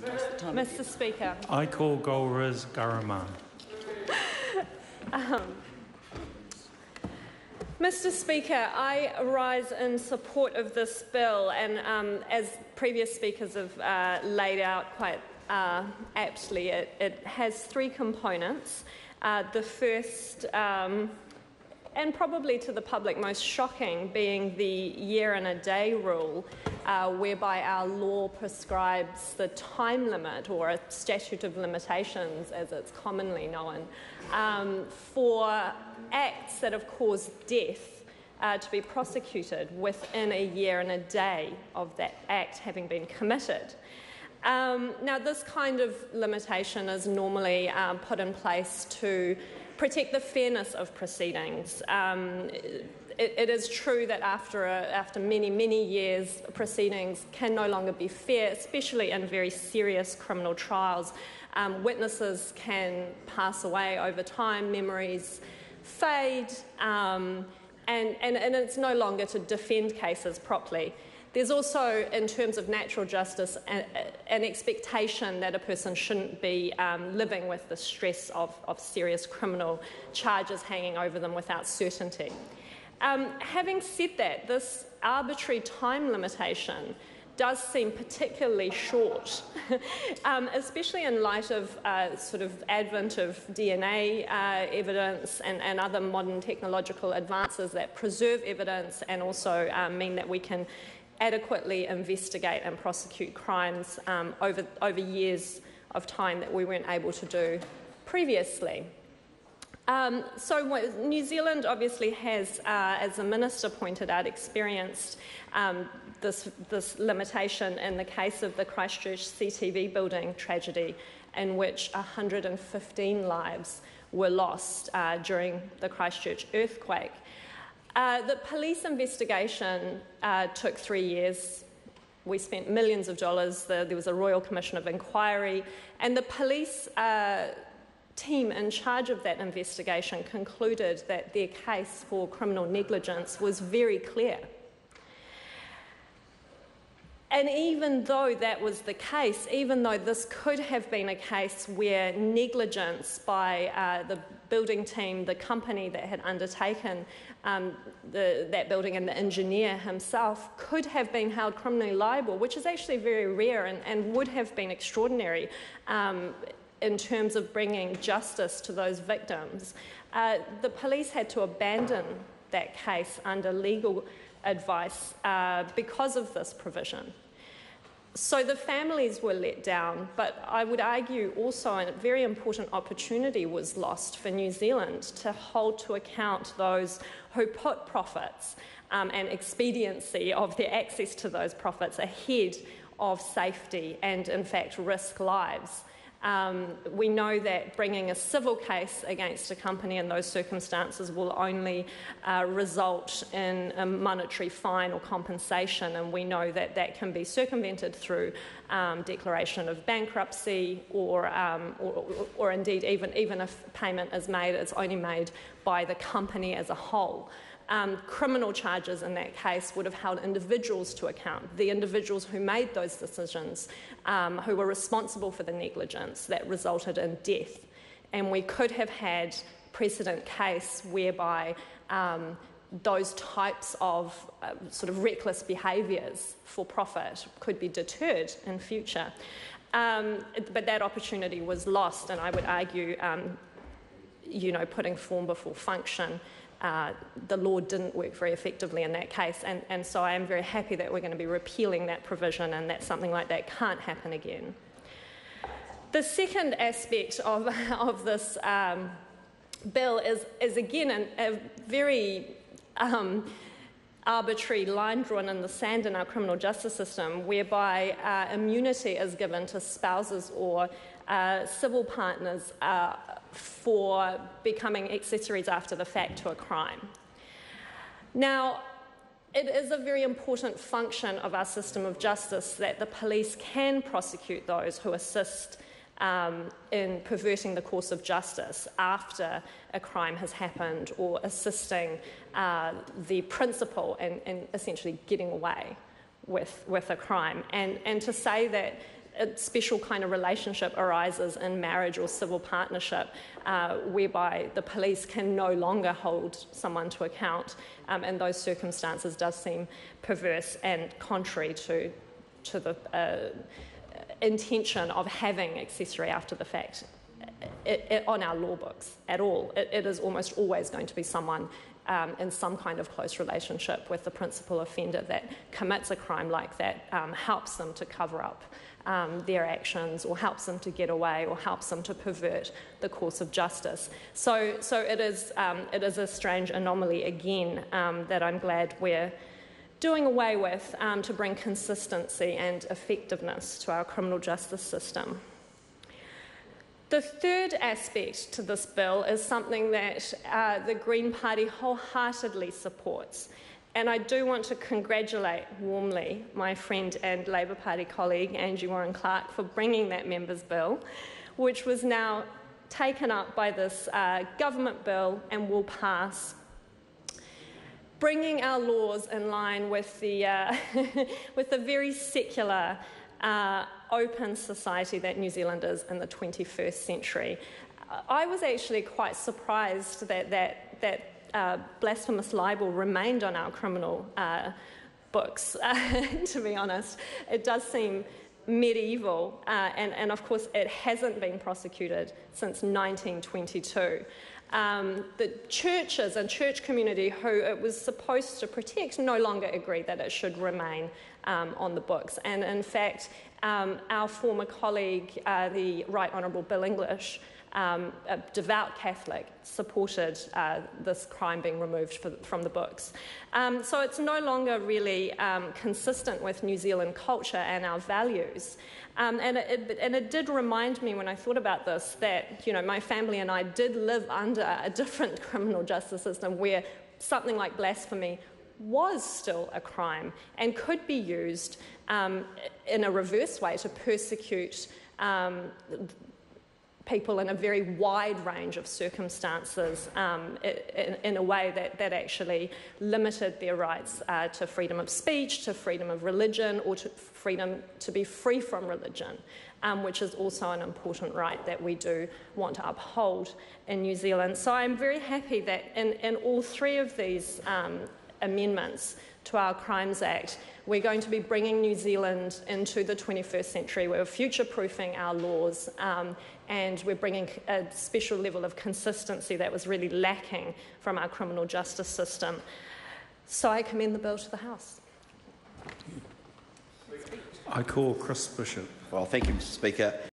Mr Speaker. I call Golriz Ghahraman. Mr Speaker, I rise in support of this bill, and um, as previous speakers have uh, laid out quite uh, aptly, it, it, has three components. Uh, the first, um, and probably to the public most shocking, being the year and a day rule, uh, whereby our law prescribes the time limit or a statute of limitations, as it's commonly known, um, for acts that have caused death uh, to be prosecuted within a year and a day of that act having been committed. Um, now, this kind of limitation is normally um, put in place to protect the fairness of proceedings. Um, it, it is true that after, a, after many, many years, proceedings can no longer be fair, especially in very serious criminal trials. Um, witnesses can pass away over time, memories fade, um, and, and, and it's no longer to defend cases properly. There's also, in terms of natural justice, an expectation that a person shouldn't be um, living with the stress of, of serious criminal charges hanging over them without certainty. Um, having said that, this arbitrary time limitation does seem particularly short, um, especially in light of uh, sort of advent of DNA uh, evidence and, and, other modern technological advances that preserve evidence and also um, mean that we can adequately investigate and prosecute crimes um, over, over years of time that we weren't able to do previously. Um, so, New Zealand obviously has, uh, as the Minister pointed out, experienced um, this, this limitation in the case of the Christchurch CTV building tragedy, in which 115 lives were lost uh, during the Christchurch earthquake. Uh, the police investigation uh, took three years. We spent millions of dollars. The, there was a Royal Commission of Inquiry, and the police uh, team in charge of that investigation concluded that their case for criminal negligence was very clear. And even though that was the case, even though this could have been a case where negligence by uh, the building team, the company that had undertaken um, the, that building, and the engineer himself could have been held criminally liable, which is actually very rare and, and would have been extraordinary um, in terms of bringing justice to those victims, uh, the police had to abandon that case under legal advice uh, because of this provision. So the families were let down, but I would argue also a very important opportunity was lost for New Zealand to hold to account those who put profits um, and expediency of their access to those profits ahead of safety and, in fact, risk lives. Um, we know that bringing a civil case against a company in those circumstances will only uh, result in a monetary fine or compensation, and we know that that can be circumvented through um, declaration of bankruptcy, or, um, or, or, indeed, even, even if payment is made, it's only made by the company as a whole um, criminal charges in that case would have held individuals to account, the individuals who made those decisions, um, who were responsible for the negligence that resulted in death. And we could have had precedent case whereby um, those types of uh, sort of reckless behaviours for profit could be deterred in future. Um, but that opportunity was lost, and I would argue, um, you know, putting form before function uh, the law didn't work very effectively in that case. And, and so I am very happy that we're going to be repealing that provision and that something like that can't happen again. The second aspect of, of this um, bill is, is again an, a very um, arbitrary line drawn in the sand in our criminal justice system, whereby uh, immunity is given to spouses or uh, civil partners uh, for becoming accessories after the fact to a crime. Now, it is a very important function of our system of justice that the police can prosecute those who assist um, in perverting the course of justice after a crime has happened or assisting uh, the principal in, in, essentially getting away with, with a crime. And, and to say that a special kind of relationship arises in marriage or civil partnership uh, whereby the police can no longer hold someone to account, um, and those circumstances does seem perverse and contrary to, to the uh, intention of having accessory after the fact it, it, on our law books at all. It, it is almost always going to be someone um, in some kind of close relationship with the principal offender that commits a crime like that, um, helps them to cover up um, their actions, or helps them to get away, or helps them to pervert the course of justice. So, so it, is, um, it is a strange anomaly again um, that I'm glad we're doing away with um, to bring consistency and effectiveness to our criminal justice system. The third aspect to this bill is something that uh, the Green Party wholeheartedly supports. And I do want to congratulate warmly my friend and Labour Party colleague, Angie Warren Clark, for bringing that members' bill, which was now taken up by this uh, government bill and will pass. Bringing our laws in line with the, uh, with the very secular uh, open society that New Zealand is in the 21st century. I was actually quite surprised that, that, that uh, blasphemous libel remained on our criminal uh, books, to be honest. It does seem medieval, uh, and, and of course, it hasn't been prosecuted since 1922. Um, the churches and church community who it was supposed to protect no longer agree that it should remain um, on the books. And in fact, um, our former colleague, uh, the Right Honourable Bill English, um, a devout Catholic, supported uh, this crime being removed for, from the books. Um, so it's no longer really um, consistent with New Zealand culture and our values. Um, and, it, and, it, did remind me when I thought about this that you know my family and I did live under a different criminal justice system where something like blasphemy was still a crime and could be used um, in a reverse way to persecute um, people in a very wide range of circumstances um, in, in, a way that, that actually limited their rights uh, to freedom of speech, to freedom of religion, or to freedom to be free from religion. Um, which is also an important right that we do want to uphold in New Zealand. So I'm very happy that in, in all three of these um, amendments to our Crimes Act. We're going to be bringing New Zealand into the 21st century. We're future proofing our laws um, and we're bringing a special level of consistency that was really lacking from our criminal justice system. So I commend the bill to the House. I call Chris Bishop. Well, thank you, Mr. Speaker.